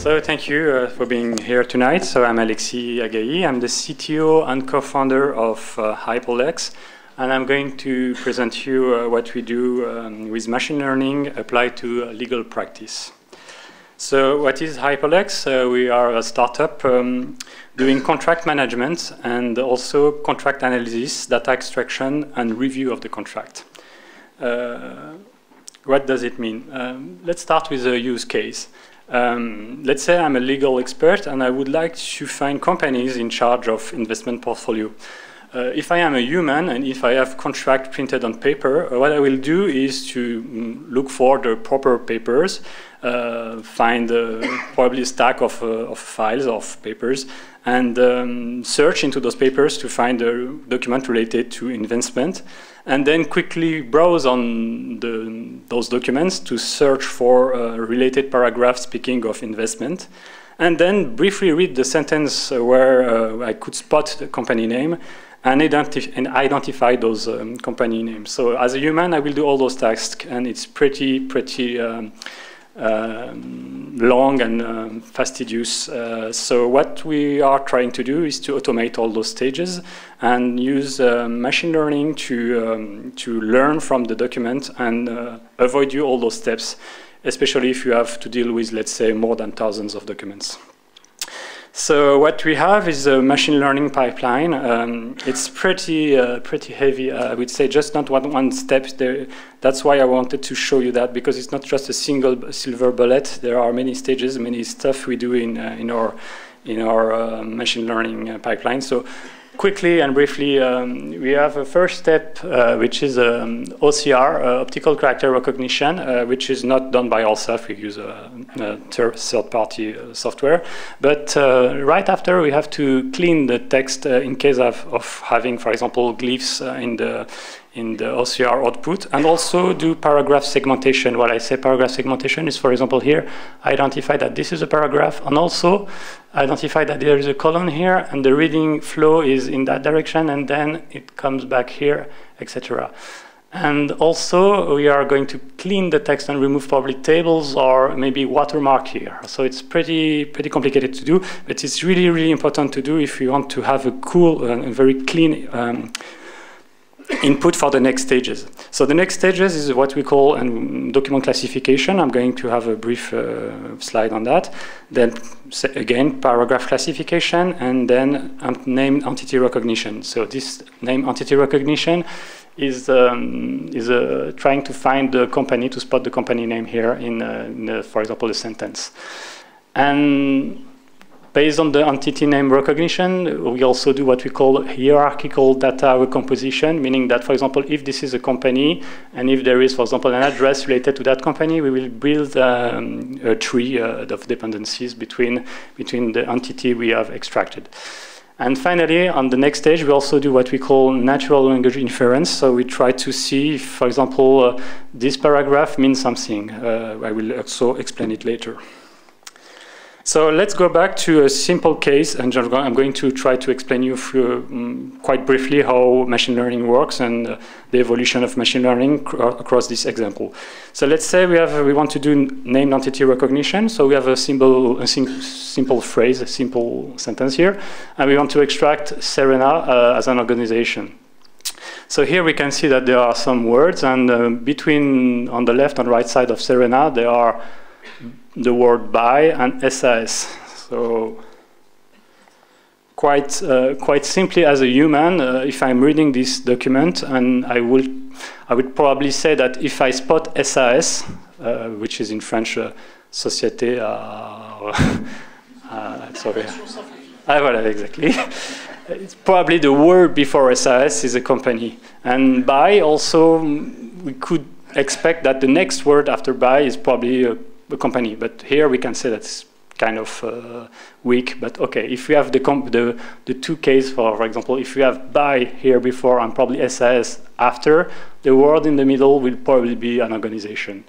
So thank you uh, for being here tonight. So I'm Alexis Agahi. I'm the CTO and co-founder of uh, Hyperlex, and I'm going to present you uh, what we do um, with machine learning applied to legal practice. So what is Hyperlex? Uh, we are a startup um, doing contract management and also contract analysis, data extraction, and review of the contract. Uh, what does it mean? Um, let's start with a use case. Um, let's say I'm a legal expert and I would like to find companies in charge of investment portfolio. Uh, if I am a human and if I have contract printed on paper, uh, what I will do is to mm, look for the proper papers, uh, find uh, probably a stack of, uh, of, files of papers, and um, search into those papers to find a document related to investment, and then quickly browse on the, those documents to search for a related paragraph speaking of investment and then briefly read the sentence where uh, I could spot the company name and, identif and identify those um, company names. So as a human, I will do all those tasks, and it's pretty, pretty um, um, long and um, fastidious. Uh, so what we are trying to do is to automate all those stages and use uh, machine learning to, um, to learn from the document and uh, avoid you all those steps, especially if you have to deal with, let's say, more than thousands of documents. So what we have is a machine learning pipeline. Um, it's pretty uh, pretty heavy. Uh, I would say just not one one step there. That's why I wanted to show you that because it's not just a single silver bullet. There are many stages, many stuff we do in uh, in our in our uh, machine learning uh, pipeline. So quickly and briefly, um, we have a first step, uh, which is um, OCR, uh, optical character recognition, uh, which is not done by ourselves. We use a, a third-party uh, software. But uh, right after, we have to clean the text uh, in case of, of having, for example, glyphs in the in the OCR output, and also do paragraph segmentation. What I say paragraph segmentation is, for example, here, identify that this is a paragraph, and also identify that there is a column here, and the reading flow is in that direction, and then it comes back here, etc. And also, we are going to clean the text and remove probably tables or maybe watermark here. So it's pretty pretty complicated to do, but it's really, really important to do if you want to have a cool and very clean um, input for the next stages. So the next stages is what we call um, document classification. I'm going to have a brief uh, slide on that. Then again, paragraph classification, and then um, name entity recognition. So this name entity recognition is um, is uh, trying to find the company to spot the company name here in, uh, in uh, for example, a sentence. And Based on the entity name recognition, we also do what we call hierarchical data recomposition, meaning that, for example, if this is a company and if there is, for example, an address related to that company, we will build um, a tree uh, of dependencies between, between the entity we have extracted. And finally, on the next stage, we also do what we call natural language inference. So we try to see if, for example, uh, this paragraph means something. Uh, I will also explain it later. So let's go back to a simple case, and I'm going to try to explain you um, quite briefly how machine learning works and uh, the evolution of machine learning across this example. So let's say we have we want to do named entity recognition. So we have a simple a sim simple phrase, a simple sentence here, and we want to extract Serena uh, as an organization. So here we can see that there are some words, and uh, between on the left and right side of Serena, there are the word by and SAS. So quite uh, quite simply as a human, uh, if I'm reading this document, and I would I would probably say that if I spot SAS, uh, which is in French uh, Société, uh, uh, sorry, ah, voilà, exactly. it's probably the word before SAS is a company, and by also we could expect that the next word after by is probably company. But here we can say that's kind of uh, weak. But okay, if we have the, the, the two cases, for, for example, if we have buy here before and probably SAS after, the word in the middle will probably be an organization.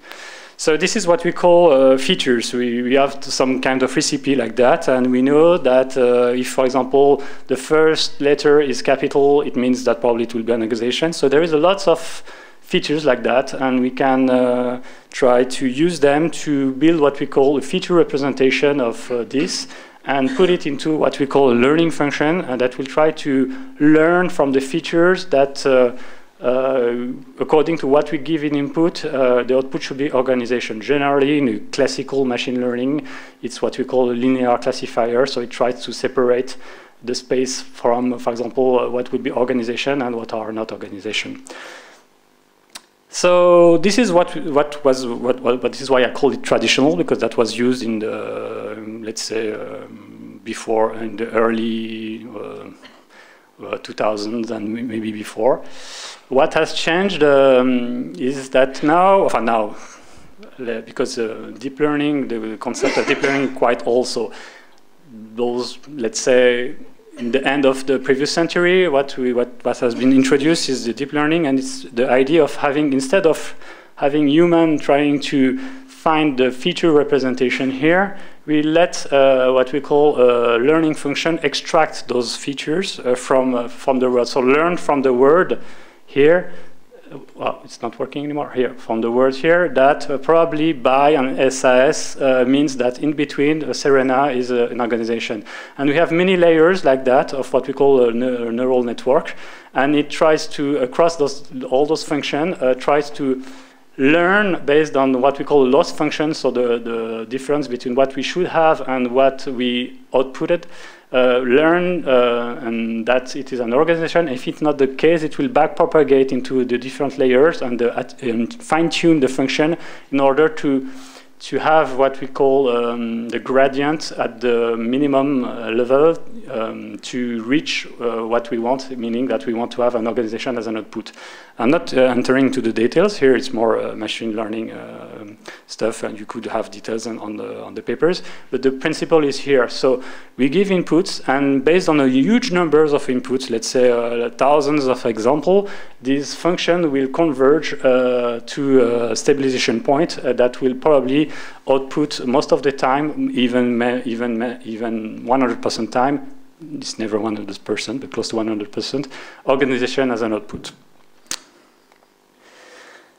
So this is what we call uh, features. We, we have some kind of recipe like that, and we know that uh, if, for example, the first letter is capital, it means that probably it will be an organization. So there is a lot of features like that, and we can uh, try to use them to build what we call a feature representation of uh, this and put it into what we call a learning function and that will try to learn from the features that uh, uh, according to what we give in input, uh, the output should be organization. Generally, in classical machine learning, it's what we call a linear classifier, so it tries to separate the space from, for example, uh, what would be organization and what are not organization. So this is what what was what, what, this is why I call it traditional because that was used in the let's say um, before in the early uh, uh, 2000s and maybe before. What has changed um, is that now, enfin now, because uh, deep learning, the concept of deep learning quite also those let's say in the end of the previous century, what, we, what, what has been introduced is the deep learning, and it's the idea of having, instead of having human trying to find the feature representation here, we let uh, what we call a learning function extract those features uh, from, uh, from the word. So learn from the word here well, it's not working anymore here, from the word here, that uh, probably by an SAS uh, means that in between uh, Serena is uh, an organization. And we have many layers like that of what we call a, ne a neural network. And it tries to, across those, all those functions, uh, tries to learn based on what we call loss function, so the, the difference between what we should have and what we outputted, uh, learn uh, and that it is an organization. If it's not the case, it will backpropagate into the different layers and, and fine-tune the function in order to to have what we call um, the gradient at the minimum uh, level um, to reach uh, what we want, meaning that we want to have an organization as an output. I'm not uh, entering to the details here. It's more uh, machine learning uh, stuff, and you could have details on, on, the on the papers. But the principle is here. So we give inputs, and based on a huge numbers of inputs, let's say uh, thousands of example, this function will converge to a stabilization point that will probably output most of the time, even even even 100% time. It's never 100%, but close to 100%. Organization as an output.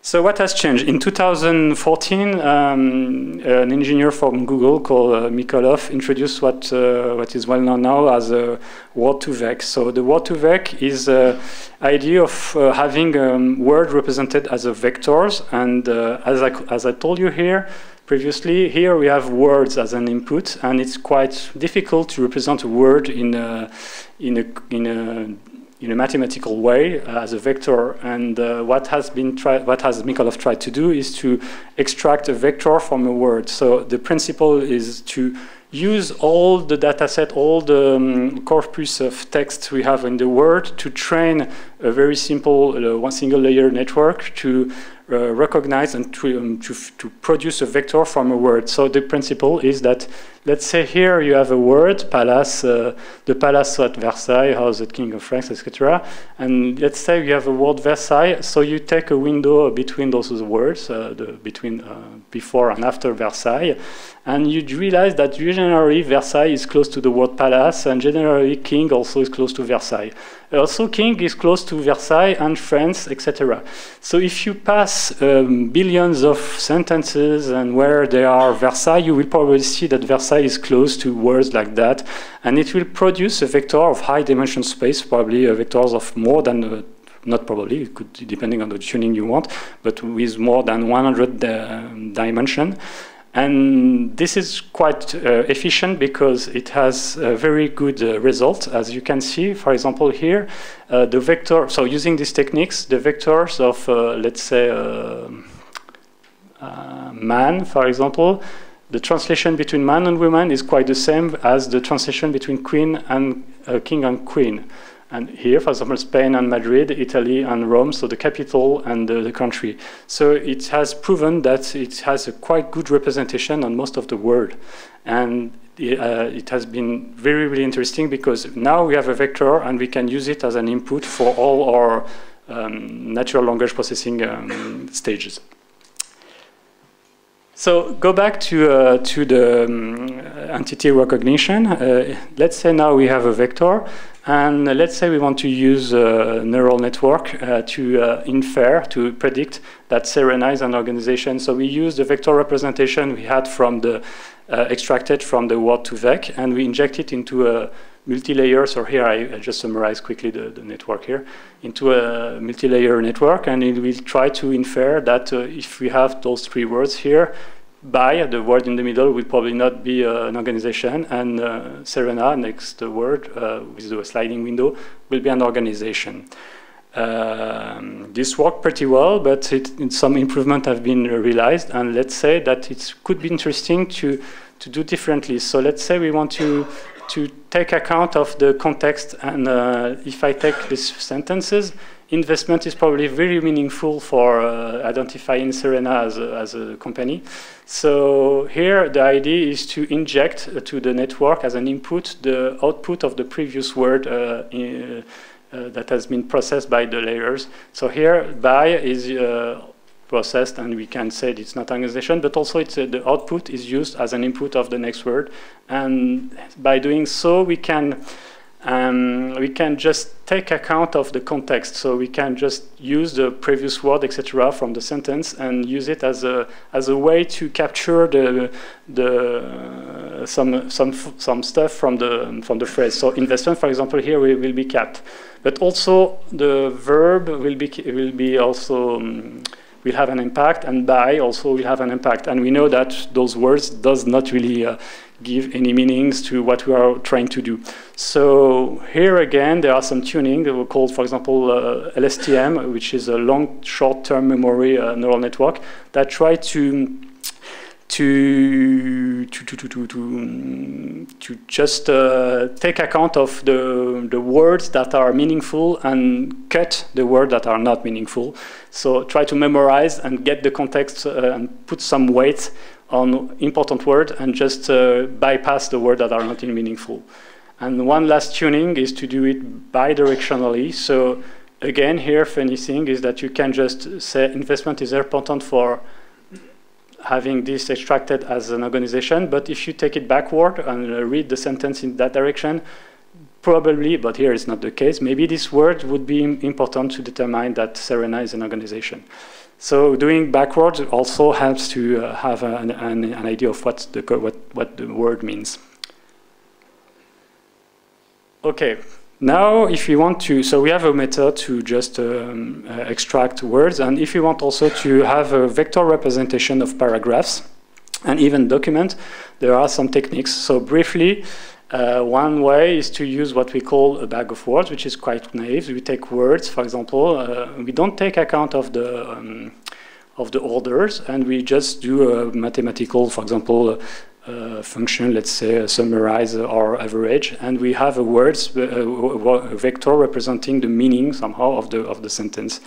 So what has changed? In 2014, um, an engineer from Google called uh, Mikolov introduced what uh, what is well known now as a word2vec. So the word2vec is the uh, idea of uh, having um, word represented as a vectors. And uh, as I as I told you here previously, here we have words as an input, and it's quite difficult to represent a word in a in a in a in a mathematical way uh, as a vector. And uh, what has been tried, what has Mikolov tried to do is to extract a vector from a word. So the principle is to use all the data set, all the um, corpus of text we have in the word to train a very simple uh, one single layer network to uh, recognize and to, um, to, to, produce a vector from a word. So the principle is that, let's say here you have a word, palace, uh, the palace at Versailles, house the king of France, etc. And let's say you have a word Versailles, so you take a window between those words, uh, the, between uh, before and after Versailles, and you realize that generally Versailles is close to the word palace, and generally king also is close to Versailles. Also king is close to Versailles and France, etc. So if you pass um, billions of sentences and where they are Versailles, you will probably see that Versailles is close to words like that, and it will produce a vector of high dimension space, probably a vectors of more than uh, not probably, it could depending on the tuning you want, but with more than 100 uh, dimension. And this is quite uh, efficient because it has a very good uh, result. As you can see, for example, here, uh, the vector, so using these techniques, the vectors of, uh, let's say, uh, uh, man, for example, the translation between man and woman is quite the same as the translation between queen and king and queen. And here, for example, Spain and Madrid, Italy and Rome, so the capital and the, the country. So it has proven that it has a quite good representation on most of the world. And uh, it has been very, really interesting because now we have a vector and we can use it as an input for all our um, natural language processing um, stages. So go back to, uh, to the um, entity recognition. Uh, let's say now we have a vector And let's say we want to use a neural network uh, to uh, infer, to predict that Serena is an organization. So we use the vector representation we had from the, uh, extracted from the word2vec, and we inject it into a multi-layer. So here I, I just summarize quickly the, the, network here into a multi-layer network, and it will try to infer that uh, if we have those three words here, by, the word in the middle will probably not be uh, an organization, and uh, Serena, next word uh, with the sliding window, will be an organization. Um, this worked pretty well, but it, some improvement have been realized, and let's say that it could be interesting to, to do differently. So let's say we want to, to take account of the context, and uh, if I take these sentences, investment is probably very meaningful for uh, identifying Serena as a, as a, company. So here the idea is to inject uh, to the network as an input the output of the previous word uh, in, uh, that has been processed by the layers. So here by is uh, processed and we can say it's not organization, but also it's, uh, the output is used as an input of the next word. And by doing so, we can um, we can just take account of the context. So we can just use the previous word, etc., from the sentence and use it as a as a way to capture the the uh, some some some stuff from the from the phrase. So investment, for example, here will, will be capped, but also the verb will be will be also. Um, will have an impact, and by also will have an impact. And we know that those words does not really uh, give any meanings to what we are trying to do. So here again, there are some tuning that were called, for example, uh, LSTM, which is a long short-term memory uh, neural network that try to to to to to to, to just uh, take account of the the words that are meaningful and cut the words that are not meaningful. So try to memorize and get the context uh, and put some weight on important words and just uh, bypass the words that are not meaningful. And one last tuning is to do it bidirectionally. So again, here, funny thing is that you can just say investment is important for having this extracted as an organization, but if you take it backward and read the sentence in that direction, probably, but here it's not the case, maybe this word would be important to determine that Serena is an organization. So doing backwards also helps to uh, have an, an, an, idea of what the, what, what the word means. Okay, now if you want to, so we have a method to just um, uh, extract words, and if you want also to have a vector representation of paragraphs and even document, there are some techniques. So briefly, uh, one way is to use what we call a bag of words, which is quite naive. We take words, for example, uh, we don't take account of the um, of the orders, and we just do a mathematical, for example, uh, function, let's say, summarize or average, and we have a words uh, a vector representing the meaning somehow of the of the sentence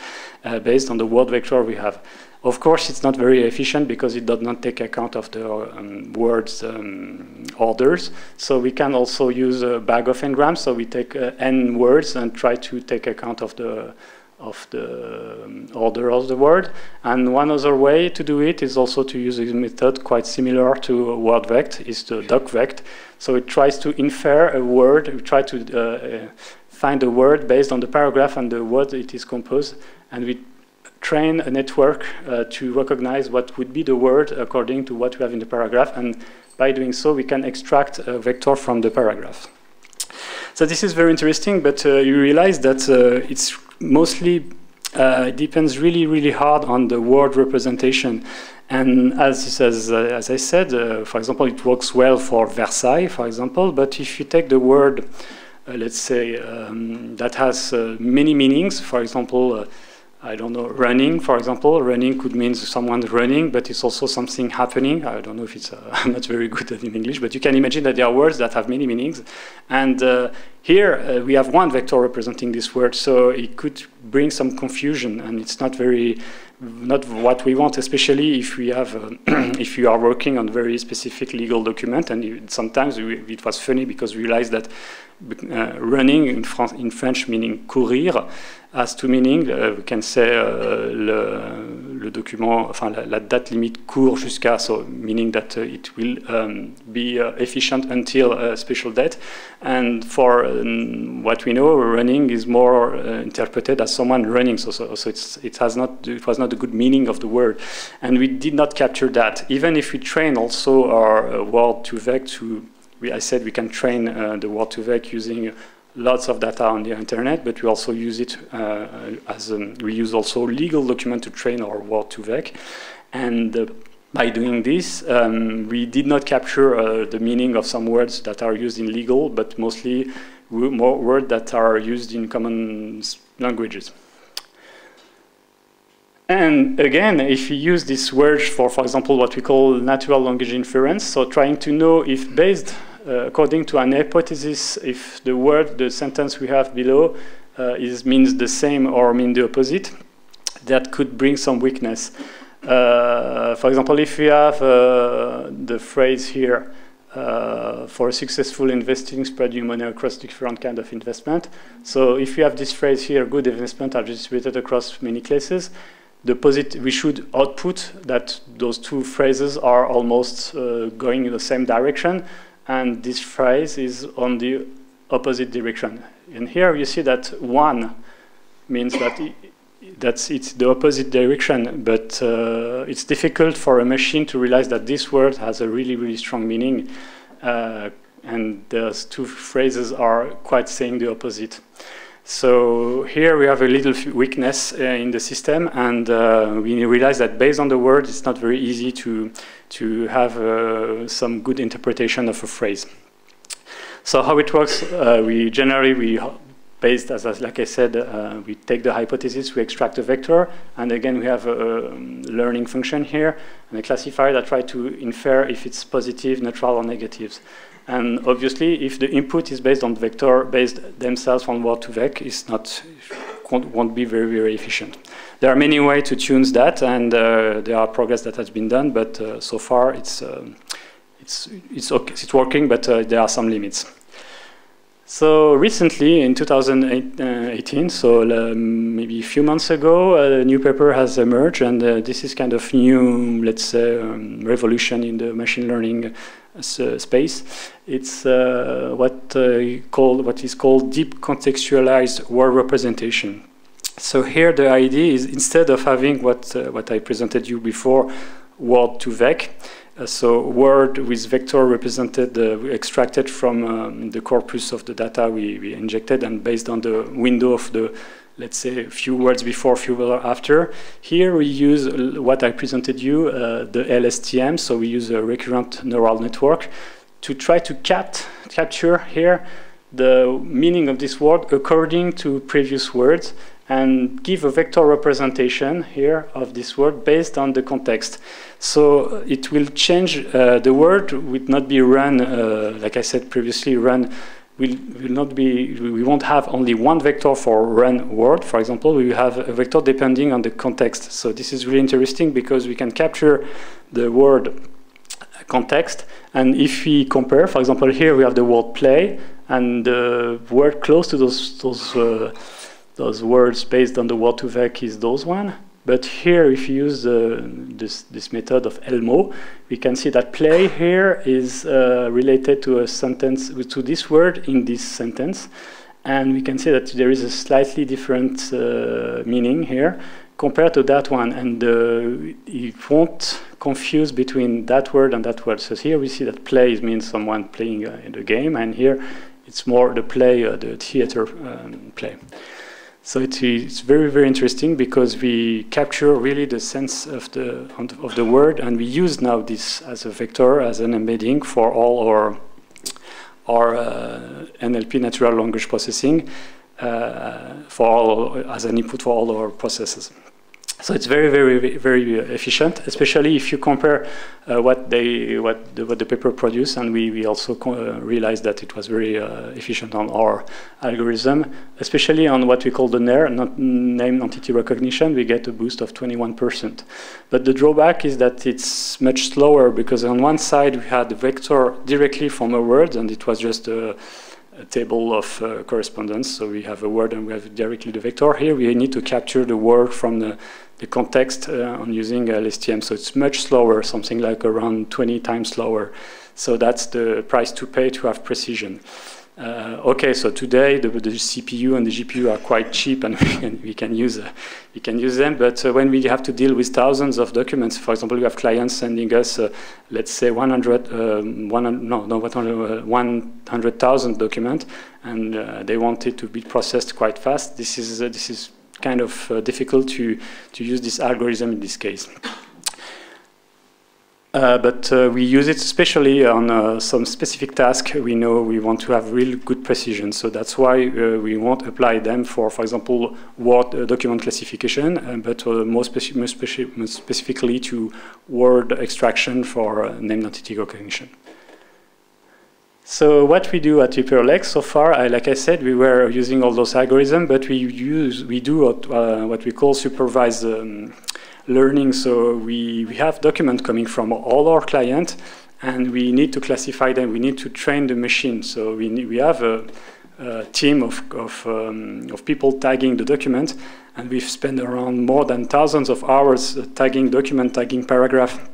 uh, based on the word vector we have. Of course, it's not very efficient because it does not take account of the um, words um, orders. So we can also use a bag of n-grams. So we take uh, n words and try to take account of the of the um, order of the word. And one other way to do it is also to use a method quite similar to word-vect, is the doc-vect. So it tries to infer a word, we try to uh, uh, find a word based on the paragraph and the word it is composed, and we train a network uh, to recognize what would be the word according to what we have in the paragraph. And by doing so, we can extract a vector from the paragraph. So this is very interesting, but uh, you realize that uh, it's mostly uh, depends really, really hard on the word representation. And as, as, uh, as I said, uh, for example, it works well for Versailles, for example, but if you take the word, uh, let's say, um, that has many meanings, for example, I don't know, running, for example. Running could mean someone running, but it's also something happening. I don't know if it's, uh, I'm not very good in English, but you can imagine that there are words that have many meanings. And uh, here uh, we have one vector representing this word, so it could bring some confusion, and it's not very, not what we want, especially if we have, uh, if you are working on very specific legal document. And you, sometimes we, it was funny because we realized that uh, running in, in, French meaning courir has two meanings. Uh, we can say uh, le, le document, enfin la, la date limite court jusqu'à, so meaning that uh, it will um, be uh, efficient until a special date. And for um, what we know, running is more interpreted as someone running. So, so, so it has not, it was not a good meaning of the word, and we did not capture that. Even if we train also our uh, Word2Vec to, we, I said we can train uh, the Word2Vec using lots of data on the internet, but we also use it uh, as um, we use also legal document to train our Word2Vec. And uh, by doing this, um, we did not capture uh, the meaning of some words that are used in legal, but mostly more words that are used in common languages. And again, if we use this word for, for example, what we call natural language inference, so trying to know if based uh, according to an hypothesis, if the word, the sentence we have below uh, is means the same or mean the opposite, that could bring some weakness. Uh, for example, if we have the phrase here, uh, for successful investing, spread your money across different kind of investment. So if you have this phrase here, good investment are distributed across many classes, the posit we should output that those two phrases are almost uh, going in the same direction and this phrase is on the opposite direction. And here you see that one means that that's it's the opposite direction, but uh, it's difficult for a machine to realize that this word has a really, really strong meaning. Uh, and those two phrases are quite saying the opposite. So here we have a little weakness uh, in the system, and uh, we realize that based on the word, it's not very easy to, to have uh, some good interpretation of a phrase. So how it works, uh, we generally, we based, as, as like I said, uh, we take the hypothesis, we extract a vector, and again we have a, a learning function here, and a classifier that try to infer if it's positive, neutral, or negatives. And obviously, if the input is based on vector based themselves on Word2Vec, it's not won't be very very efficient. There are many ways to tune that, and uh, there are progress that has been done, but uh, so far it's um, it's it's okay, it's working, but uh, there are some limits. So recently, in 2018, so um, maybe a few months ago, a new paper has emerged, and uh, this is kind of new, let's say, um, revolution in the machine learning uh, space. It's uh, what uh, called what is called deep contextualized word representation. So here the idea is instead of having what uh, what I presented you before, Word2Vec, uh, so word with vector represented, uh, extracted from um, the corpus of the data we, we, injected and based on the window of the, let's say, a few words before, a few words after. Here we use what I presented you, uh, the LSTM, so we use a recurrent neural network to try to cat capture here the meaning of this word according to previous words and give a vector representation here of this word based on the context. So it will change, uh, the word will not be run, uh, like I said previously, run will, will not be, we won't have only one vector for run word, for example, we will have a vector depending on the context. So this is really interesting because we can capture the word context. And if we compare, for example, here we have the word play and the word close to those, those uh, those words based on the Word2Vec is those one. But here, if you use uh, this, this method of ELMo, we can see that play here is uh, related to a sentence, to this word in this sentence. And we can see that there is a slightly different uh, meaning here compared to that one. And uh, it won't confuse between that word and that word. So here we see that play means someone playing uh, the game, and here it's more the play, uh, the theater um, play. So it is very, very interesting because we capture really the sense of the, of the word and we use now this as a vector, as an embedding for all our, our uh, NLP, natural language processing, uh, for all, as an input for all our processes. So it's very, very, very efficient, especially if you compare uh, what they, what the, what the paper produced, and we, we also uh, realized that it was very uh, efficient on our algorithm, especially on what we call the NER, not name entity recognition, we get a boost of 21%. But the drawback is that it's much slower because on one side we had vector directly from a word, and it was just a a table of uh, correspondence. So we have a word and we have directly the vector. Here we need to capture the word from the, the context uh, on using LSTM. So it's much slower, something like around 20 times slower. So that's the price to pay to have precision. Uh, okay, so today the, the, CPU and the GPU are quite cheap, and we can, we can use uh, we can use them. But uh, when we have to deal with thousands of documents, for example, we have clients sending us, uh, let's say, 100, um, 100 no, no, 100,000 documents, and uh, they want it to be processed quite fast. This is uh, this is kind of difficult to to use this algorithm in this case. Uh, but uh, we use it especially on uh, some specific tasks We know we want to have real good precision, so that's why uh, we won't apply them for, for example, word uh, document classification, uh, but more, speci more, speci more, specifically to word extraction for named entity recognition. So what we do at HyperLex so far, I, like I said, we were using all those algorithms, but we use we do what we call supervised um, learning. So we, we have documents coming from all our clients, and we need to classify them. We need to train the machine. So we, we have a, a team of, of, um, of people tagging the document, and we've spent around more than thousands of hours uh, tagging document, tagging paragraph,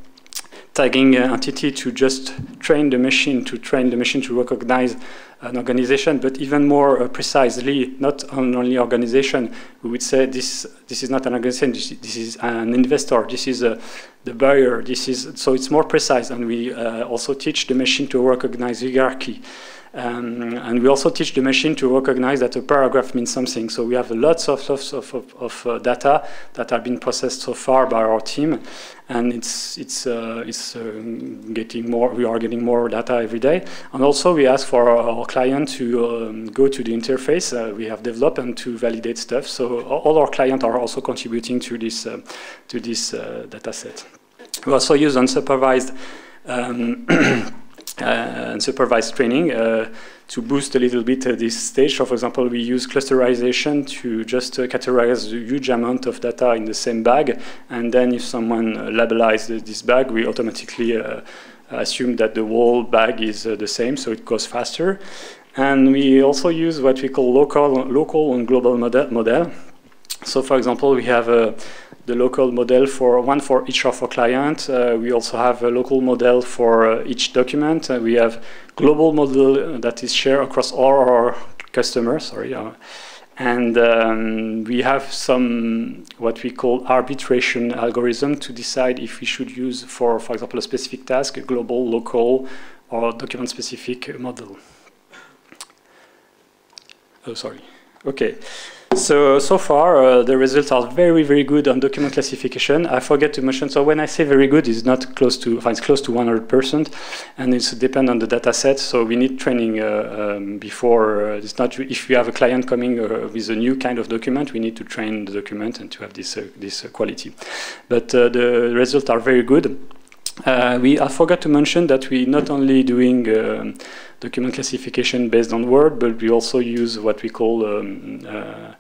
tagging uh, entity to just train the machine, to train the machine to recognize an organization, but even more uh, precisely, not an only organization, we would say this, this is not an organization, this, this is an investor, this is uh, the buyer, this is, so it's more precise, and we uh, also teach the machine to recognize hierarchy. Um, and we also teach the machine to recognize that a paragraph means something. So we have lots of, of, of, of uh, data that have been processed so far by our team, and it's it's uh, it's uh, getting more. We are getting more data every day, and also we ask for our client to um, go to the interface uh, we have developed and to validate stuff. So all our clients are also contributing to this uh, to this uh, data set. We also use unsupervised. Um, Uh, and supervised training uh, to boost a little bit uh, this stage. So for example, we use clusterization to just uh, categorize a huge amount of data in the same bag. And then if someone uh, labelizes this bag, we automatically assume that the whole bag is the same, so it goes faster. And we also use what we call local, local and global model. model. So for example, we have a the local model for one for each of our clients. Uh, we also have a local model for uh, each document. Uh, we have global model that is shared across all our customers. Sorry. Uh, and um, we have some what we call arbitration algorithm to decide if we should use for, for example, a specific task, a global, local, or document-specific model. Oh, sorry. Okay. So, so far, uh, the results are very, very good on document classification. I forget to mention, so when I say very good, it's not close to, it's close to 100%, and it's depend on the data set, so we need training uh, um, before, uh, it's not, if we have a client coming uh, with a new kind of document, we need to train the document and to have this, uh, this uh, quality. But the results are very good. We, I forgot to mention that we not only doing um, document classification based on Word, but we also use what we call um, uh,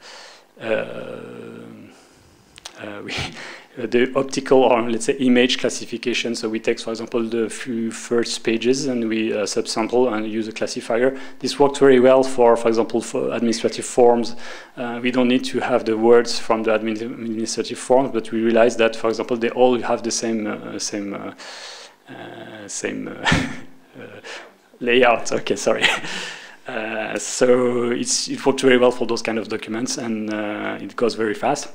uh, uh we the optical or let's say image classification. So we take, for example, the few first pages and we uh, subsample and use a classifier. This works very well for, for example, for administrative forms. Uh, we don't need to have the words from the administrative forms, but we realize that, for example, they all have the same uh, same uh, same layout. Okay, sorry. Uh, so it works very well for those kind of documents, and uh, it goes very fast.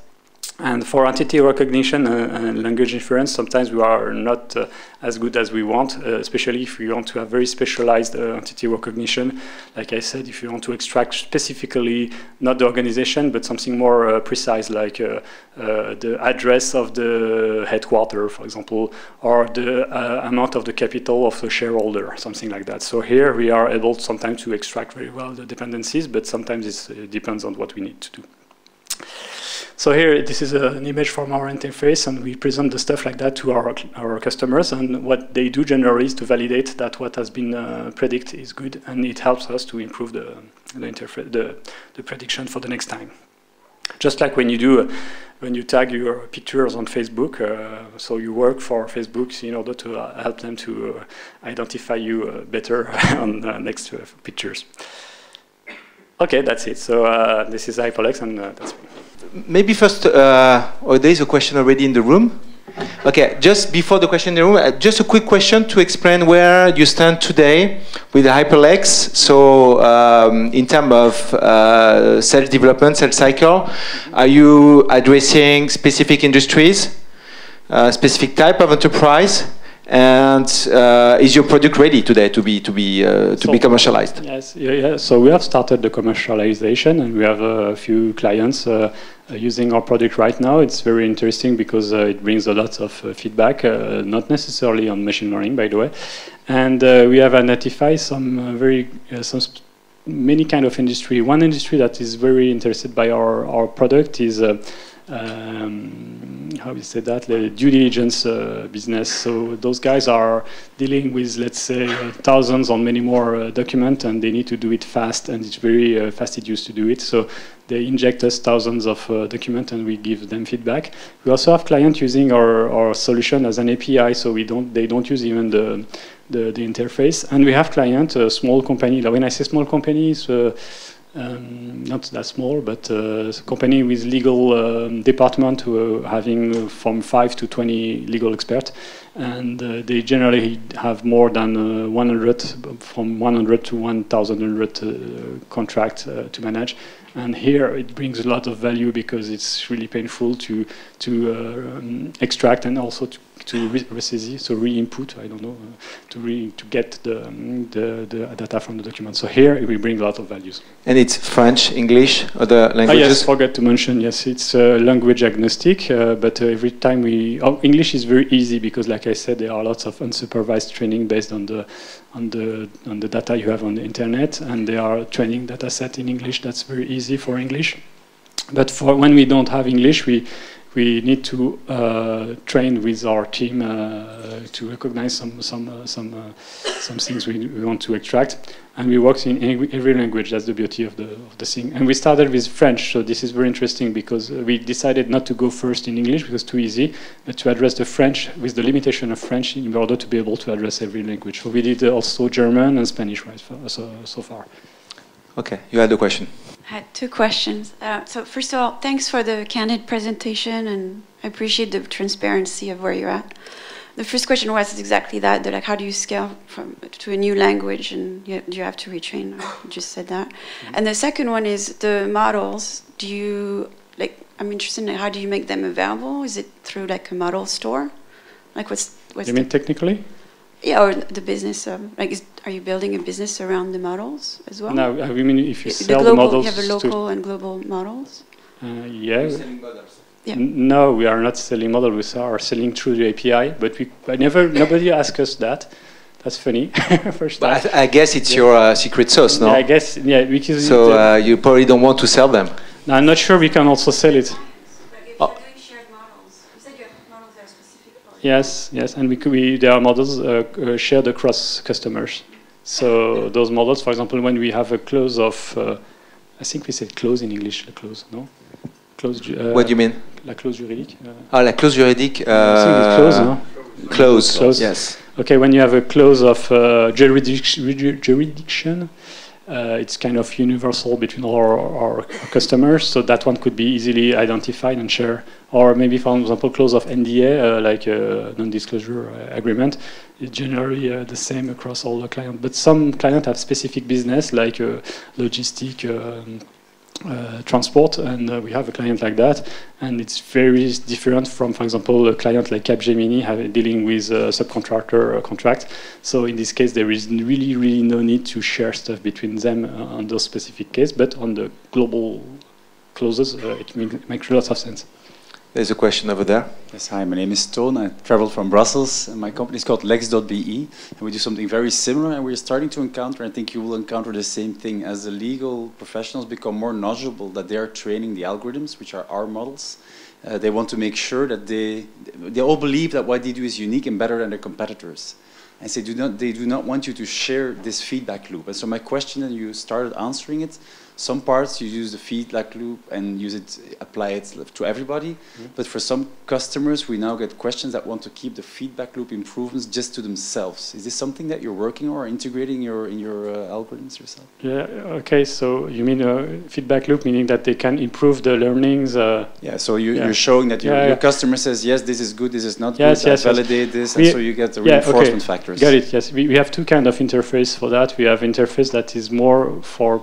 And for entity recognition uh, and language inference, sometimes we are not uh, as good as we want, uh, especially if we want to have very specialized entity recognition. Like I said, if you want to extract specifically not the organization, but something more precise, like the address of the headquarter, for example, or the amount of the capital of the shareholder, something like that. So here we are able sometimes to extract very well the dependencies, but sometimes it depends on what we need to do. So here, this is a, an image from our interface, and we present the stuff like that to our, our customers. And what they do generally is to validate that what has been uh, predicted is good, and it helps us to improve the, the, the, the prediction for the next time. Just like when you do, when you tag your pictures on Facebook, uh, so you work for Facebook in order to uh, help them to uh, identify you uh, better on the next pictures. Okay, that's it. So this is HyperLex, and that's Maybe first, uh, oh, there is a question already in the room. Okay, just before the question in the room, uh, just a quick question to explain where you stand today with HyperLex. So, um, in terms of uh, sales development, sales cycle, are you addressing specific industries, uh, specific type of enterprise? And uh, is your product ready today to be to be uh, to so, be commercialized? Yes, yeah, yeah. So we have started the commercialization, and we have a few clients uh, using our product right now. It's very interesting because uh, it brings a lot of uh, feedback, uh, not necessarily on machine learning, by the way, and we have identified some very some many kind of industry. One industry that is very interested by our our product is. Um, how we say that, the due diligence uh, business. So those guys are dealing with, let's say, uh, thousands or many more uh, documents, and they need to do it fast, and it's very uh, fastidious to do it. So they inject us thousands of uh, documents, and we give them feedback. We also have clients using our, our solution as an API, so we don't they don't use even the the, the interface. And we have clients, a small company. When I say small companies. Uh, um, not that small, but uh, a company with legal um, department who are having from 5 to 20 legal experts. And uh, they generally have more than uh, 100, from 100 to 1,000 uh, contracts uh, to manage. And here it brings a lot of value because it's really painful to, to uh, um, extract and also to to re so re-input, I don't know, uh, to re to get the, um, the, the data from the document. So here we bring a lot of values. And it's French, English, other languages. Oh, yes, forgot to mention. Yes, it's uh, language agnostic, uh, but uh, every time we oh, English is very easy because, like I said, there are lots of unsupervised training based on the on the on the data you have on the internet, and there are training data set in English. That's very easy for English. But for when we don't have English, we we need to uh, train with our team uh, to recognize some some uh, some uh, some things we, we, want to extract, and we work in every language. That's the beauty of the of the thing. And we started with French, so this is very interesting because we decided not to go first in English because too easy, but to address the French with the limitation of French in order to be able to address every language. So we did also German and Spanish right so so far. Okay, you had a question. I had two questions. Uh, so first of all, thanks for the candid presentation, and I appreciate the transparency of where you're at. The first question was exactly that: that like, how do you scale from to a new language, and you, do you have to retrain? You just said that. Mm -hmm. And the second one is the models. Do you like? I'm interested in how do you make them available? Is it through like a model store? Like what's what's you mean technically? Yeah, or the business. Um, like, is, are you building a business around the models as well? No, I mean if you the sell global, the models. You have a local and global models. Uh, yeah. Yeah. No, we are not selling models. We are selling through the API, but we I never nobody asked us that. That's funny. First time. I, I, guess it's yeah. your uh, secret sauce, no? Yeah, I guess yeah because. So uh, you probably don't want to sell them. No, I'm not sure we can also sell it. Yes, yes, and we, we there are models uh, uh, shared across customers. So those models, for example, when we have a clause of, uh, I think we said clause in English, a clause, no? Clause. Uh, what do you mean? La clause juridique. Uh. ah, la clause juridique. clause, no? Clause. Clause. Yes. Okay, when you have a clause of uh, jurisdiction, uh, it's kind of universal between all our, our, customers, so that one could be easily identified and shared. Or maybe, for example, clause of NDA, uh, like a non-disclosure uh, agreement, is generally uh, the same across all the clients. But some clients have specific business, like uh, logistic, um, uh, transport, and uh, we have a client like that, and it's very different from, for example, a client like Capgemini have, dealing with a subcontractor uh, contract. So in this case, there is really, really no need to share stuff between them uh, on those specific case, but on the global clauses, uh, it makes lots of sense. There's a question over there. Yes, hi, my name is Toon. I travel from Brussels, and my company is called Lex.be, and we do something very similar, and we're starting to encounter, I think you will encounter the same thing, as the legal professionals become more knowledgeable that they are training the algorithms, which are our models. Uh, they want to make sure that they, they all believe that what they do is unique and better than their competitors. And so do not, they do not want you to share this feedback loop. And so my question, and you started answering it, some parts you use the feedback loop and use it, apply it to everybody. Mm -hmm. But for some customers, we now get questions that want to keep the feedback loop improvements just to themselves. Is this something that you're working on or integrating your in your uh, algorithms yourself? Yeah. Okay. So you mean a feedback loop, meaning that they can improve the learnings? Uh, yeah. So you, are showing that your, yeah, your customer says yes, this is good, this is not yes, good. Yes, validate yes. this, we, and so you get the reinforcement okay. factors. Got it. Yes. We, we have two kind of interface for that. We have interface that is more for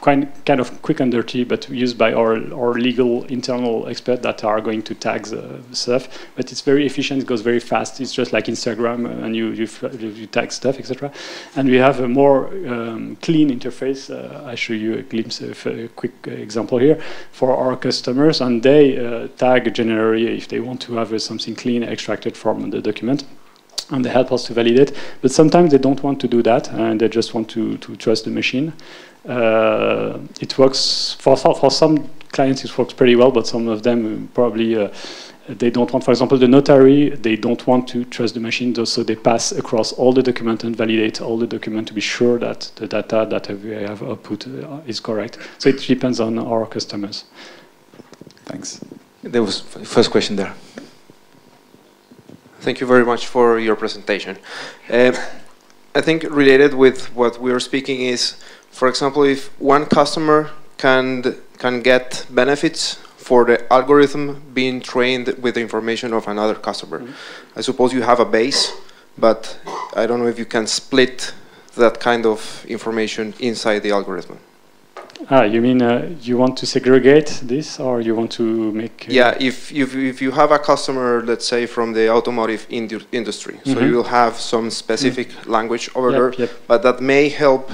kind kind of quick and dirty, but used by our our legal internal expert that are going to tag the stuff. But it's very efficient. It goes very fast. It's just like Instagram, uh, and you you, you tag stuff, etc. And we have a more um, clean interface. Uh, I show you a glimpse of a quick example here for our customers, and they uh, tag generally if they want to have uh, something clean extracted from the document and they help us to validate. But sometimes they don't want to do that, and they just want to, to trust the machine. Uh, it works for, for some clients. It works pretty well, but some of them probably uh, they don't want. For example, the notary they don't want to trust the machine, so they pass across all the document and validate all the document to be sure that the data that we have output uh, is correct. So it depends on our customers. Thanks. There was first question there. Thank you very much for your presentation. Uh, I think related with what we are speaking is for example, if one customer can, can get benefits for the algorithm being trained with the information of another customer. Mm -hmm. I suppose you have a base, but I don't know if you can split that kind of information inside the algorithm. Ah, you mean uh, you want to segregate this, or you want to make? Uh yeah, if, if if you have a customer, let's say from the automotive indu industry, mm -hmm. so mm-hmm. you will have some specific mm -hmm. language over yep, there, yep. but that may help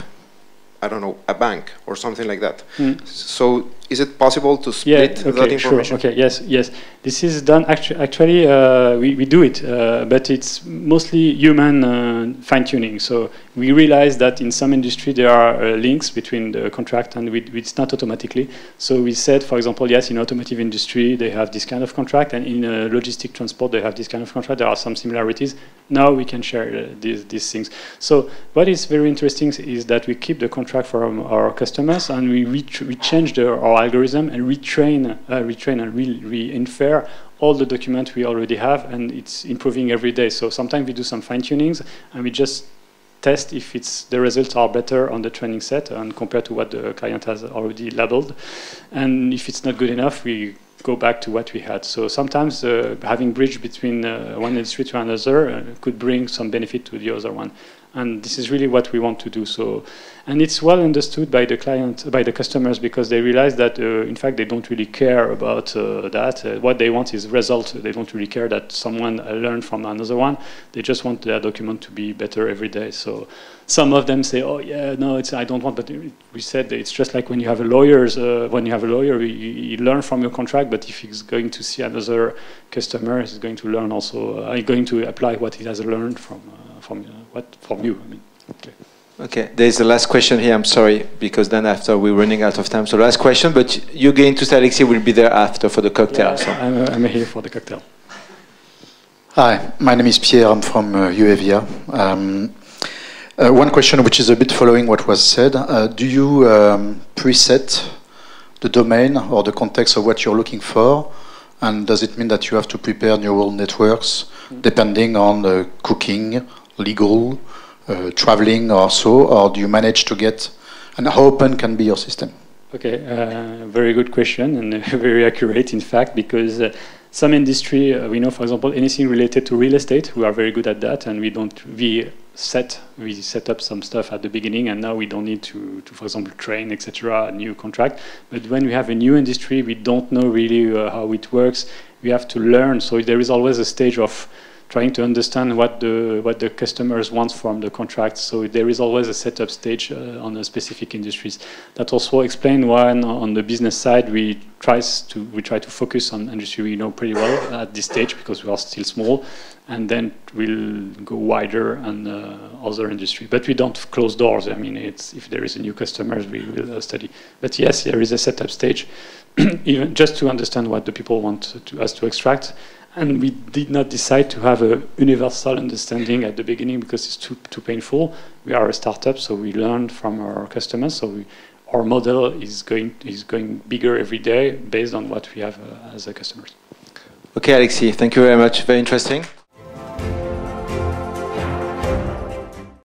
I don't know, a bank or something like that. Mm. So is it possible to split yeah, okay, that information? Sure. Okay, yes, yes. This is done, actu actually, uh, we, we do it, uh, but it's mostly human uh, fine-tuning. So we realize that in some industry there are uh, links between the contract and we, it's not automatically. So we said, for example, yes, in automotive industry they have this kind of contract, and in uh, logistic transport they have this kind of contract. There are some similarities. Now we can share uh, these, these things. So what is very interesting is that we keep the contract from our customers and we, we, we change the, our algorithm and retrain, uh, retrain and re, re-infer all the documents we already have, and it's improving every day. So sometimes we do some fine tunings, and we just test if it's the results are better on the training set and compared to what the client has already labeled. And if it's not good enough, we go back to what we had. So sometimes uh, having bridge between uh, one industry to another uh, could bring some benefit to the other one. And this is really what we want to do. So and it's well understood by the client, by the customers, because they realize that, uh, in fact, they don't really care about uh, that. Uh, what they want is result. They don't really care that someone learned from another one. They just want their document to be better every day. So some of them say, "Oh, yeah, no, it's I don't want." But we said it's just like when you have a lawyer's. Uh, when you have a lawyer, you, you, learn from your contract. But if he's going to see another customer, he's going to learn also. Uh, going to apply what he has learned from uh, from what from you. I mean. Okay. Okay, there's the last question here. I'm sorry, because then after we're running out of time. So last question, but you going to Alexis will be there after for the cocktail. Yeah, so. I'm, uh, I'm, here for the cocktail. Hi, my name is Pierre. I'm from uh, UAVia. Um, uh, one question, which is a bit following what was said. Uh, do you um, preset the domain or the context of what you're looking for? And does it mean that you have to prepare neural networks depending on uh, cooking, legal, uh, traveling or so, or do you manage to get, and how open can be your system? Okay, uh, very good question and very accurate, in fact, because uh, some industry, uh, we know, for example, anything related to real estate, we are very good at that, and we don't, we set, we set up some stuff at the beginning, and now we don't need to, to for example, train, etc., a new contract. But when we have a new industry, we don't know really uh, how it works. We have to learn, so there is always a stage of trying to understand what the what the customers want from the contract. So there is always a setup stage uh, on the specific industries. That also explains why on, the business side we tries to we try to focus on industry we know pretty well at this stage because we are still small, and then we'll go wider on uh, other industry. But we don't close doors. I mean, it's if there is a new customer, we will uh, study. But yes, there is a setup stage, even just to understand what the people want to, us to extract and we did not decide to have a universal understanding at the beginning because it's too, too painful. We are a startup, so we learn from our customers. So we, our model is going is going bigger every day based on what we have uh, as a customers. Okay, Alexis, thank you very much. Very interesting.